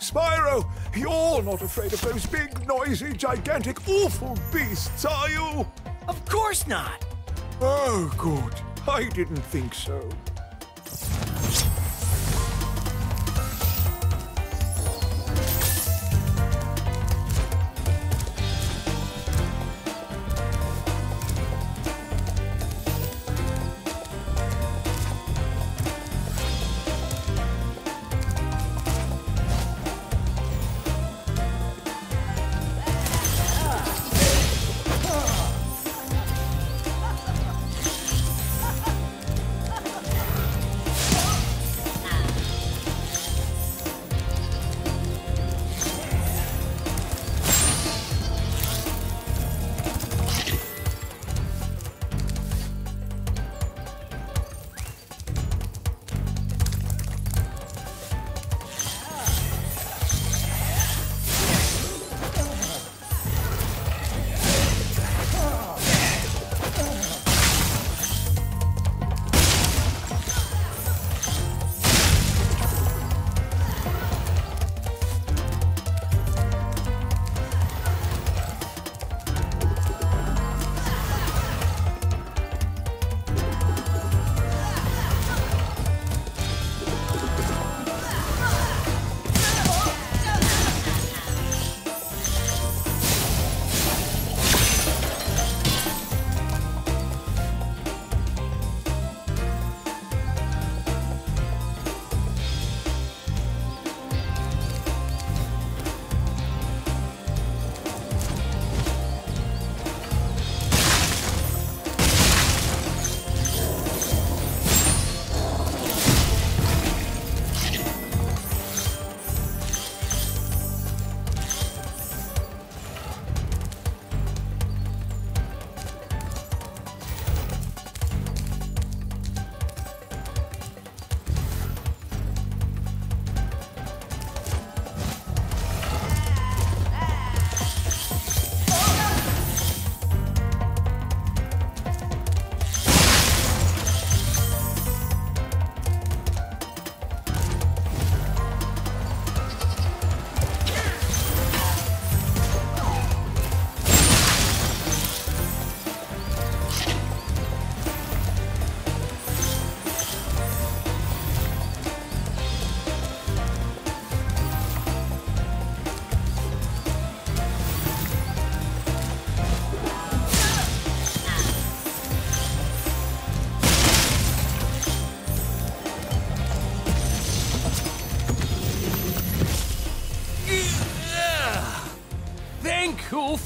Spyro, you're not afraid of those big, noisy, gigantic, awful beasts, are you? Of course not. Oh, good. I didn't think so.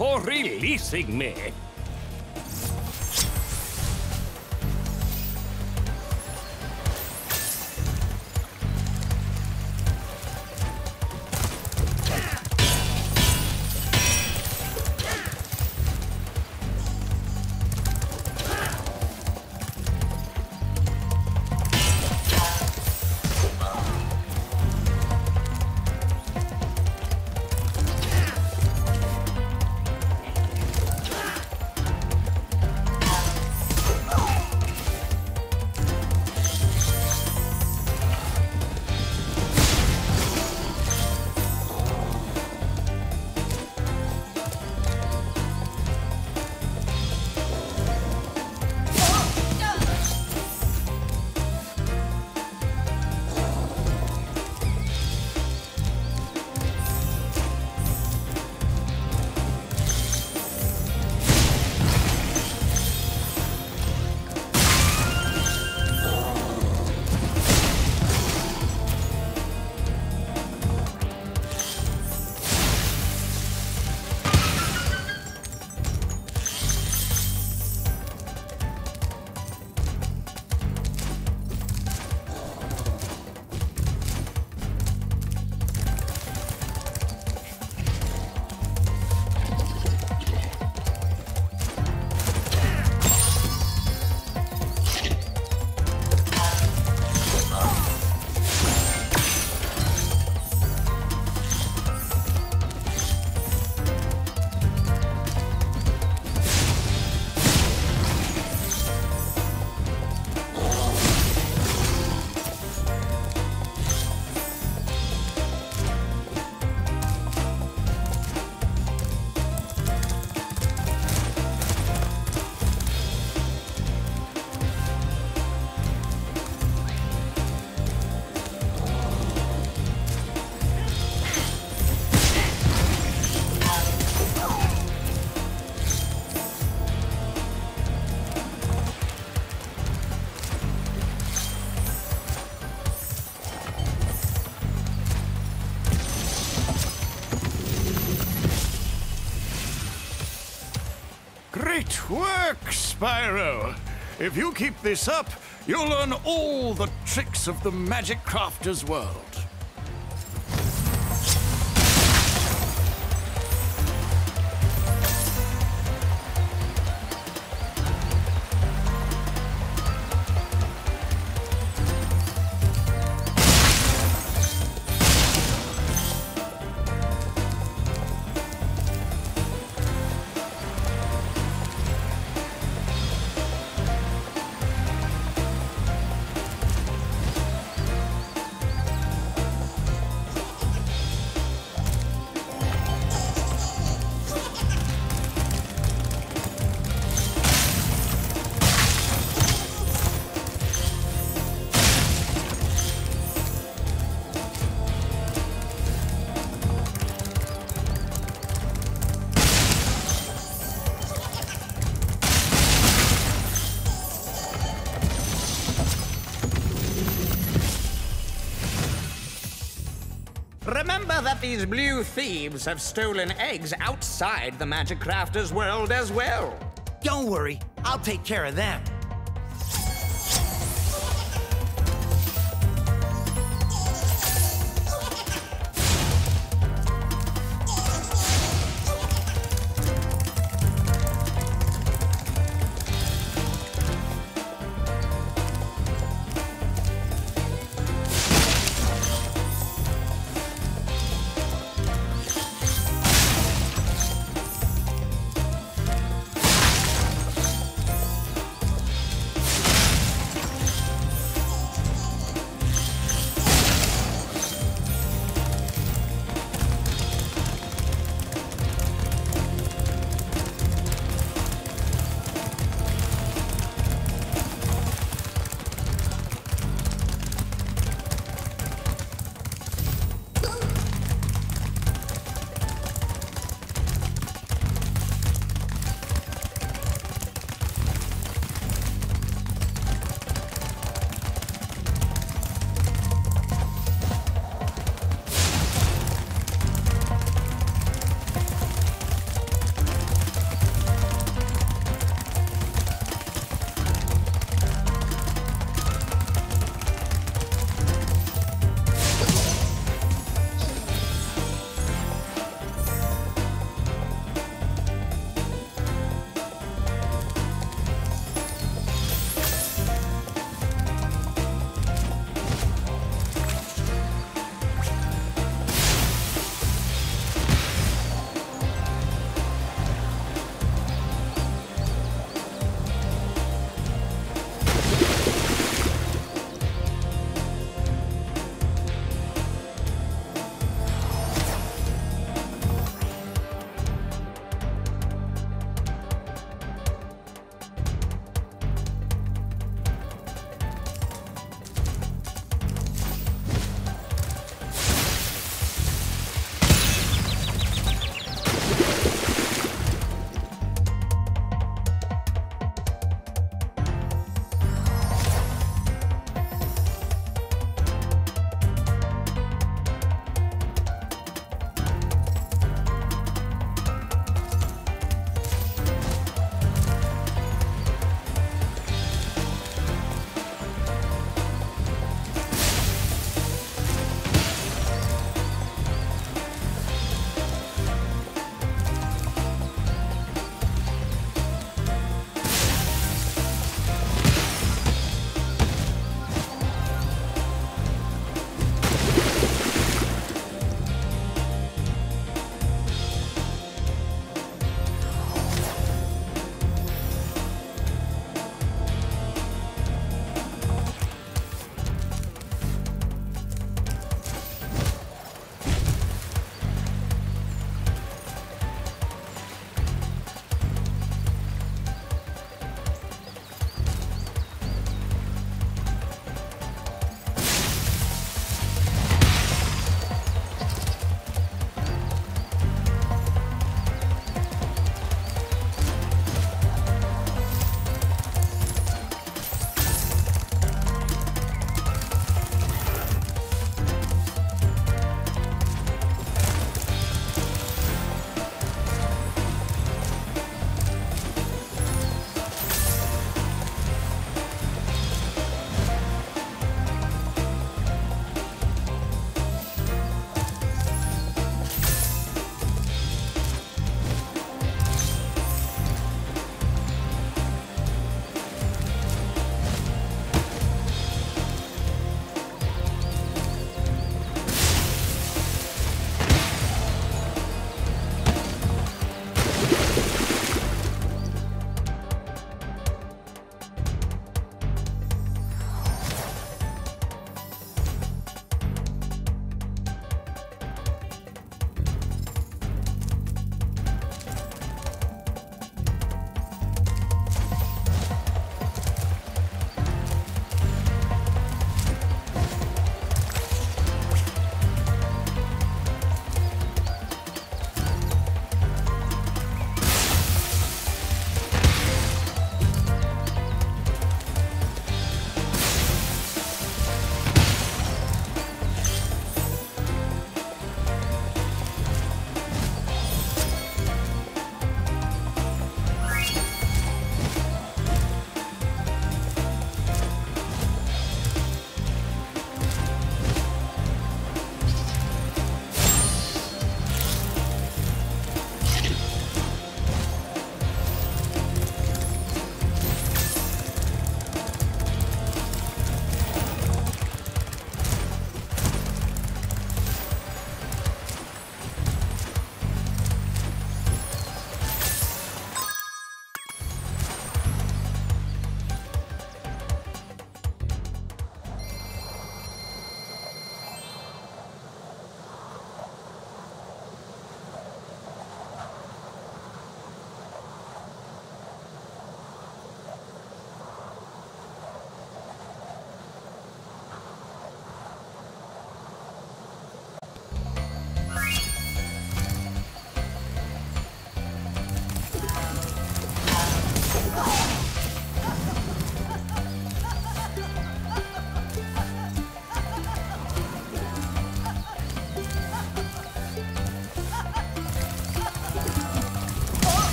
For releasing me. Spyro. If you keep this up, you'll learn all the tricks of the Magic Crafter's world. Remember that these blue thieves have stolen eggs outside the Magic Crafter's world as well. Don't worry, I'll take care of them.